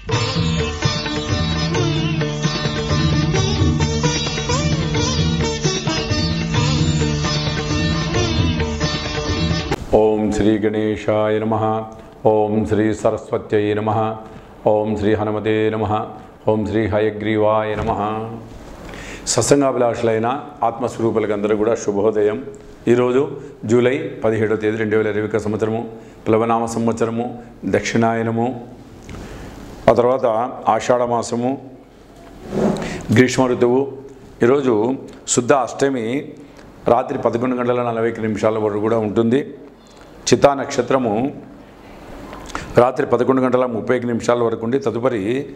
ఓం శ్రీ గణేశాయ నమ. ఓం శ్రీ సరస్వత్యై నమ. ఓం శ్రీ హనుమతే నమ. ఓం శ్రీ హయగ్రీవాయ నమ. సత్సంగాభిలాషులైన ఆత్మస్వరూపులకు అందరూ కూడా శుభోదయం. ఈరోజు జూలై పదిహేడో తేదీ రెండు వేల ఇరవై ఒక సంవత్సరము ప్లవనామ సంవత్సరము దక్షిణాయనము ఆ తర్వాత ఆషాఢమాసము గ్రీష్మ ఋతువు ఈరోజు శుద్ధ అష్టమి రాత్రి పదకొండు గంటల నలభై నిమిషాల వరకు కూడా ఉంటుంది. చితా నక్షత్రము రాత్రి పదకొండు గంటల ముప్పై నిమిషాల వరకు ఉండి తదుపరి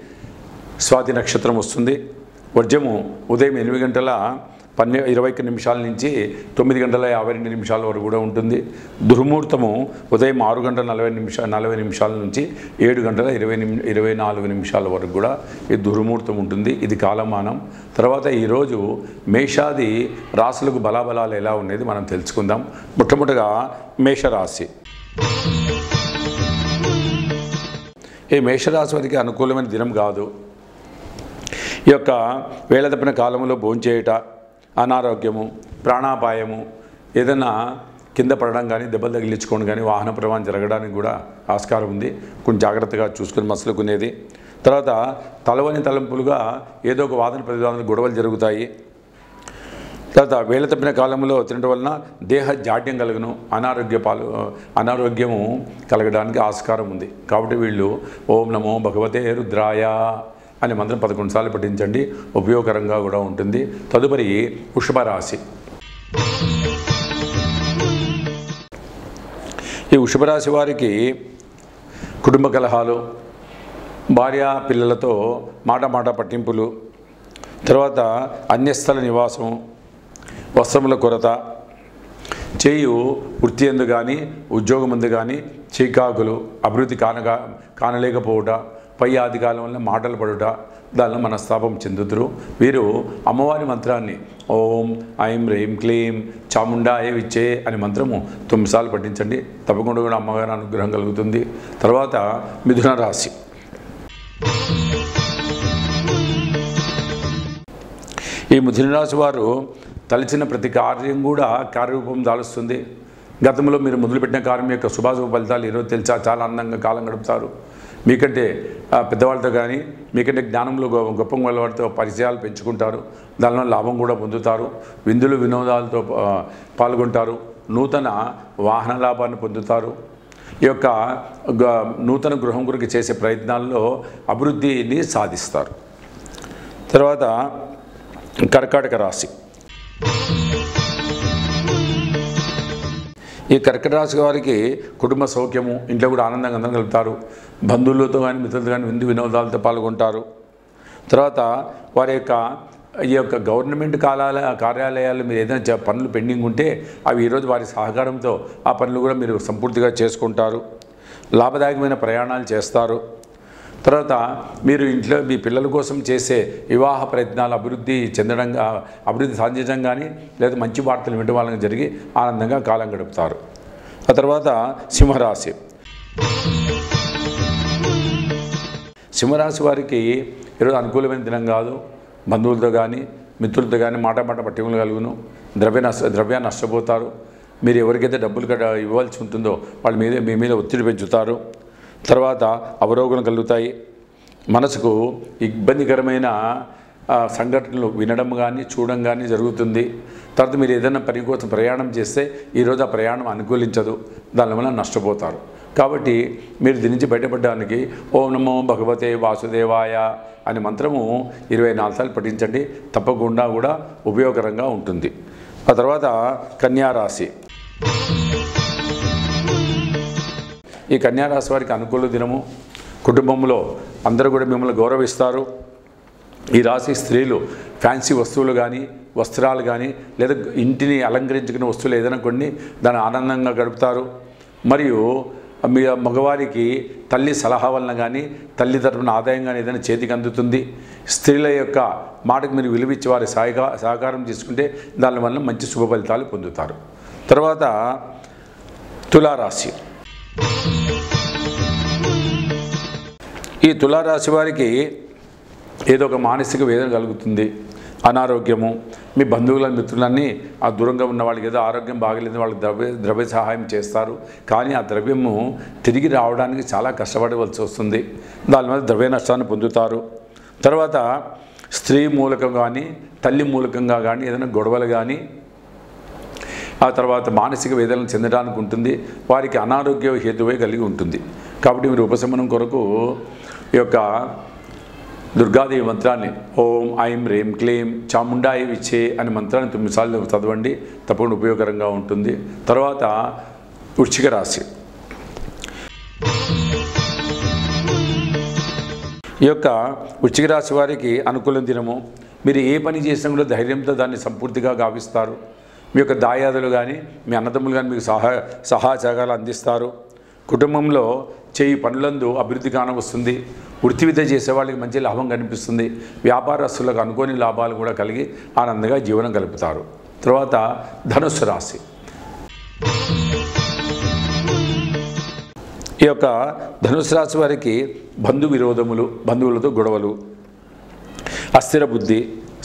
స్వాతి నక్షత్రం వస్తుంది. వర్జము ఉదయం ఎనిమిది గంటల పన్నె ఇరవై ఒక్క నిమిషాల నుంచి తొమ్మిది గంటల యాభై రెండు నిమిషాల వరకు కూడా ఉంటుంది. దుర్ముహూర్తము ఉదయం ఆరు గంటల నలభై నిమిషాల నలభై నిమిషాల నుంచి ఏడు గంటల ఇరవై నిమి ఇరవై నాలుగు నిమిషాల వరకు కూడా ఈ దుర్ముహూర్తం ఉంటుంది. ఇది కాలమానం. తర్వాత ఈరోజు మేషాది రాసులకు బలాబలాలు ఎలా ఉండేది మనం తెలుసుకుందాం. మొట్టమొదటిగా మేషరాశి. ఈ మేషరాశి వారికి అనుకూలమైన దినం కాదు. ఈ యొక్క వేళ తప్పిన కాలంలో భోంచేయుట అనారోగ్యము ప్రాణాపాయము ఏదైనా కింద పడడం కానీ దెబ్బలు తగిలించుకోవడం కానీ వాహన ప్రమాదం జరగడానికి కూడా ఆస్కారం ఉంది. కొంచెం జాగ్రత్తగా చూసుకుని మసలుకునేది. తర్వాత తలవని తలంపులుగా ఏదో ఒక వాదన ప్రతివాదన గొడవలు జరుగుతాయి. తర్వాత వేళ తప్పిన కాలంలో తినడం వలన దేహ జాడ్యం కలుగును అనారోగ్య పాలు అనారోగ్యము కలగడానికి ఆస్కారం ఉంది. కాబట్టి వీళ్ళు ఓం నమో భగవతే రుద్రాయ. అనే మంత్రం పదకొండు సార్లు పఠించండి. ఉపయోగకరంగా కూడా ఉంటుంది. తదుపరి వృషభరాశి ఈ వృషభరాశి వారికి కుటుంబ కలహాలు భార్య పిల్లలతో మాట మాట పట్టింపులు తర్వాత అన్యస్థల నివాసం వస్త్రముల కొరత చేయు వృత్తి ఎందు కానీ ఉద్యోగం ఎందు కానీ చీకాకులు అభివృద్ధి కానగా కానలేకపోవట పై అధికారం వల్ల మాటలు పడుట దానిలో మనస్తాపం చెందుతురు వీరు అమ్మవారి మంత్రాన్ని ఓం ఐం రేం క్లీం చాముండాయ విచ్చే అనే మంత్రము తొమ్మిదిసార్లు పఠించండి. తప్పకుండా కూడా అమ్మగారి అనుగ్రహం కలుగుతుంది. తర్వాత మిథున రాశి. ఈ మిథున రాశి వారు తలచిన ప్రతి కార్యం కూడా కార్యరూపం దాలుస్తుంది. గతంలో మీరు మొదలుపెట్టిన కార్యం యొక్క శుభాశుభ ఫలితాలు ఈరోజు తెలిసా చాలా అందంగా కాలం గడుపుతారు. మీకంటే పెద్దవాళ్ళతో కానీ మీకంటే జ్ఞానంలో గొ- గొప్ప వాళ్ళతో పరిచయాలు పెంచుకుంటారు. దానివల్ల లాభం కూడా పొందుతారు. విందులు వినోదాలతో పాల్గొంటారు. నూతన వాహన లాభాన్ని పొందుతారు. ఈ యొక్క గ- నూతన గృహం గురికి చేసే ప్రయత్నాల్లో అభివృద్ధిని సాధిస్తారు. తర్వాత కర్కాటక రాశి. ఈ కర్కట రాశి వారికి కుటుంబ సౌఖ్యము ఇంట్లో కూడా ఆనందంగా అందరం కలుపుతారు. బంధువులతో కానీ మిత్రులతో కానీ విందు వినోదాలతో పాల్గొంటారు. తర్వాత వారి యొక్క ఈ యొక్క గవర్నమెంట్ కాలాల కార్యాలయాలు మీరు ఏదైనా పనులు పెండింగ్ ఉంటే అవి ఈరోజు వారి సహకారంతో ఆ పనులు కూడా మీరు సంపూర్తిగా చేసుకుంటారు. లాభదాయకమైన ప్రయాణాలు చేస్తారు. తర్వాత మీరు ఇంట్లో మీ పిల్లల కోసం చేసే వివాహ ప్రయత్నాలు అభివృద్ధి చెందడంగా అభివృద్ధి సాధించడం కానీ లేదా మంచి వార్తలు వినడం వాళ్ళకి జరిగి ఆనందంగా కాలం గడుపుతారు. ఆ తర్వాత సింహరాశి. సింహరాశి వారికి ఈరోజు అనుకూలమైన దినం కాదు. బంధువులతో కానీ మిత్రులతో కానీ మాట మాట పట్టింపులు కలుగును. ద్రవ్య నష్ట ద్రవ్యాన్ని నష్టపోతారు. మీరు ఎవరికైతే డబ్బులు కట్ట ఇవ్వాల్సి ఉంటుందో వాళ్ళ మీద మీ మీద ఒత్తిడి పెంచుతారు. తర్వాత అవరోగం కలుగుతాయి. మనసుకు ఇబ్బందికరమైన సంఘటనలు వినడం కానీ చూడడం కానీ జరుగుతుంది. తర్వాత మీరు ఏదైనా పని కోసం ప్రయాణం చేస్తే ఈరోజు ఆ ప్రయాణం అనుకూలించదు. దానివల్ల నష్టపోతారు. కాబట్టి మీరు దీని నుంచి బయటపడడానికి ఓం నమో భగవతే వాసుదేవాయ అనే మంత్రము ఇరవై నాలుగు సార్లు పఠించండి. తప్పకుండా కూడా ఉపయోగకరంగా ఉంటుంది. ఆ తర్వాత కన్యారాశి. ఈ కన్యారాశి వారికి అనుకూల దినము. కుటుంబంలో అందరూ కూడా మిమ్మల్ని గౌరవిస్తారు. ఈ రాశి స్త్రీలు ఫ్యాన్సీ వస్తువులు కానీ వస్త్రాలు కానీ లేదా ఇంటిని అలంకరించుకునే వస్తువులు ఏదైనా కొన్ని దాన్ని ఆనందంగా గడుపుతారు. మరియు మీ మగవారికి తల్లి సలహా వలన కానీ తల్లి తరపున ఆదాయం కానీ ఏదైనా చేతికి అందుతుంది. స్త్రీల యొక్క మాటకు మీరు విలువిచ్చి వారి సహకా సహకారం తీసుకుంటే దానివల్ల మంచి శుభ ఫలితాలు పొందుతారు. తర్వాత తులారాశి. ఈ తులారాశి వారికి ఏదో ఒక మానసిక వేదన కలుగుతుంది. అనారోగ్యము మీ బంధువుల మిత్రులన్నీ ఆ దూరంగా ఉన్న వాళ్ళకి ఏదో ఆరోగ్యం బాగలేదు వాళ్ళకి ద్రవ్య ద్రవ్య సహాయం చేస్తారు. కానీ ఆ ద్రవ్యము తిరిగి రావడానికి చాలా కష్టపడవలసి వస్తుంది. దానివల్ల ద్రవ్య నష్టాన్ని పొందుతారు. తర్వాత స్త్రీ మూలకం కానీ తల్లి మూలకంగా కానీ ఏదైనా గొడవలు కానీ ఆ తర్వాత మానసిక వేదనలు చెందడానికి ఉంటుంది వారికి అనారోగ్య హేతువే కలిగి ఉంటుంది. కాబట్టి మీరు ఉపశమనం కొరకు ఈ యొక్క దుర్గాదేవి మంత్రాన్ని ఓం ఐం రేం క్లీం చాముండాయి విచ్చే అనే మంత్రాన్ని తొమ్మిది సార్లు చదవండి తప్పకుండా ఉపయోగకరంగా ఉంటుంది. తర్వాత వృశ్చిక రాశి. ఈ యొక్క వృశ్చిక రాశి వారికి అనుకూలం దినము. మీరు ఏ పని చేసినా కూడా ధైర్యంతో దాన్ని సంపూర్తిగా గావిస్తారు. మీ యొక్క దాయాదులు కానీ మీ అన్నదమ్ములు కానీ మీకు సహా సహాయసహకాలు అందిస్తారు. కుటుంబంలో చేయి పనులందు అభివృద్ధి కానవస్తుంది వృత్తి విద్య చేసే వాళ్ళకి మంచి లాభం కనిపిస్తుంది. వ్యాపారస్తులకు అనుకోని లాభాలు కూడా కలిగి ఆనందంగా జీవనం గలుపుతారు తర్వాత ధనుస్సు రాశి. ఈ యొక్క ధనుసు రాశి వారికి బంధు విరోధములు బంధువులతో గొడవలు అస్థిర బుద్ధి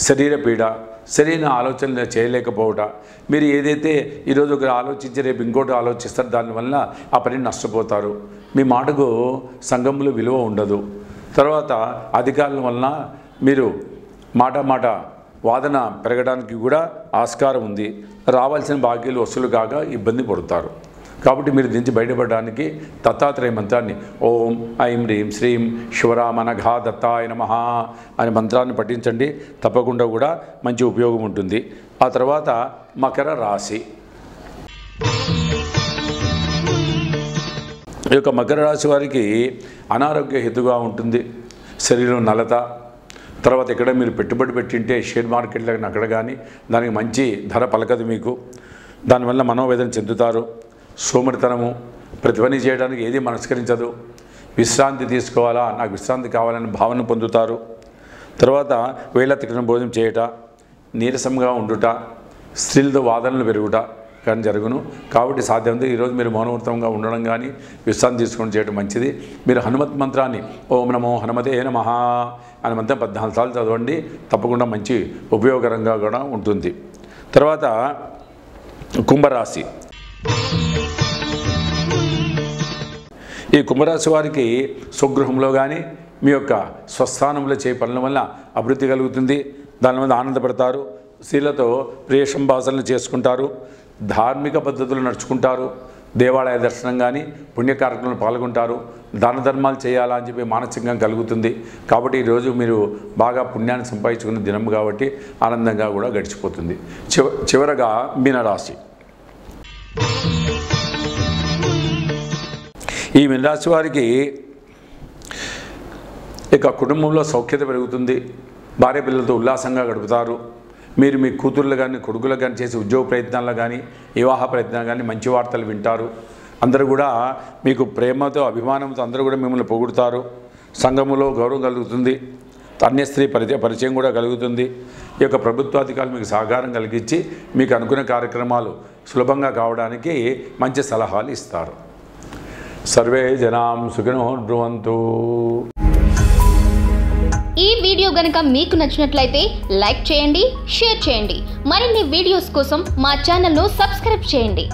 శరీర పీడ సరైన ఆలోచనలు చేయలేకపోవట. మీరు ఏదైతే ఈరోజు ఒక ఆలోచించి రేపు ఇంకోటి ఆలోచిస్తారు దానివల్ల ఆ పని నష్టపోతారు. మీ మాటకు సంఘంలో విలువ ఉండదు. తర్వాత అధికారుల వలన మీరు మాట మాట వాదన పెరగడానికి కూడా ఆస్కారం ఉంది. రావాల్సిన బాకీలు వసూలు కాక ఇబ్బంది పడతారు. కాబట్టి మీరు దించి బయటపడడానికి దత్తాత్రేయ మంత్రాన్ని ఓం ఐం హ్రీం శ్రీం శివరామనఘా దత్తాయ నమ అనే మంత్రాన్ని పఠించండి. తప్పకుండా కూడా మంచి ఉపయోగం ఉంటుంది. ఆ తర్వాత మకర రాశి. ఈ యొక్క మకర రాశి వారికి అనారోగ్య హెతుగా ఉంటుంది. శరీరం నలత. తర్వాత ఎక్కడ మీరు పెట్టుబడి పెట్టింటే షేర్ మార్కెట్లో అక్కడ కానీ దానికి మంచి ధర పలకదు మీకు. దానివల్ల మనోవేదన చెందుతారు. సోమరితనము ప్రతి పని చేయడానికి ఏది మనస్కరించదు. విశ్రాంతి తీసుకోవాలా? నాకు విశ్రాంతి కావాలని భావన పొందుతారు. తర్వాత వేళ తిక్కిన భోజనం చేయట నీరసంగా ఉండుట స్త్రీలతో వాదనలు పెరుగుట కానీ జరుగును. కాబట్టి సాధ్యమైతే ఈరోజు మీరు మౌనవ్రతంగా ఉండడం కానీ విశ్రాంతి తీసుకొని చేయడం మంచిది. మీరు హనుమత్ మంత్రాన్ని ఓం నమో హనుమతే నమ అని మంత్రం పద్నాలుగు సార్లు చదవండి. తప్పకుండా మంచి ఉపయోగకరంగా కూడా ఉంటుంది. తర్వాత కుంభరాశి. ఈ కుంభరాశి వారికి స్వగృహంలో కానీ మీ యొక్క స్వస్థానంలో చేయ పనుల వల్ల అభివృద్ధి కలుగుతుంది. దాని మీద ఆనందపడతారు. స్త్రీలతో ప్రియ సంభాషణలు చేసుకుంటారు. ధార్మిక పద్ధతులు నడుచుకుంటారు. దేవాలయ దర్శనం కానీ పుణ్య కార్యక్రమంలో పాల్గొంటారు. దాన ధర్మాలు చేయాలా అని చెప్పి మానసికంగా కలుగుతుంది. కాబట్టి ఈరోజు మీరు బాగా పుణ్యాన్ని సంపాదించుకున్న దినం కాబట్టి ఆనందంగా కూడా గడిచిపోతుంది. చివ చివరగా మీనరాశి. ఈ మీనరాశి వారికి ఇక కుటుంబంలో సౌఖ్యత పెరుగుతుంది. భార్య పిల్లలతో ఉల్లాసంగా గడుపుతారు. మీరు మీ కూతుర్లు కానీ కొడుకులు కానీ చేసే ఉద్యోగ ప్రయత్నాల్లో కానీ వివాహ ప్రయత్నాలు కానీ మంచి వార్తలు వింటారు. అందరూ కూడా మీకు ప్రేమతో అభిమానంతో అందరూ కూడా మిమ్మల్ని పొగుడుతారు. సంఘములో గౌరవం కలుగుతుంది. అన్య స్త్రీ పరిచయ పరిచయం కూడా కలుగుతుంది. ఈ యొక్క ప్రభుత్వాధికారులు మీకు సహకారం కలిగించి మీకు అనుకునే కార్యక్రమాలు సులభంగా కావడానికి మంచి సలహాలు ఇస్తారు. సర్వే జనాం సుఖినో ఈ వీడియో గనుక మీకు నచ్చినట్లయితే లైక్ చేయండి షేర్ చేయండి. మరిన్ని వీడియోస్ కోసం మా ఛానల్ను సబ్స్క్రైబ్ చేయండి.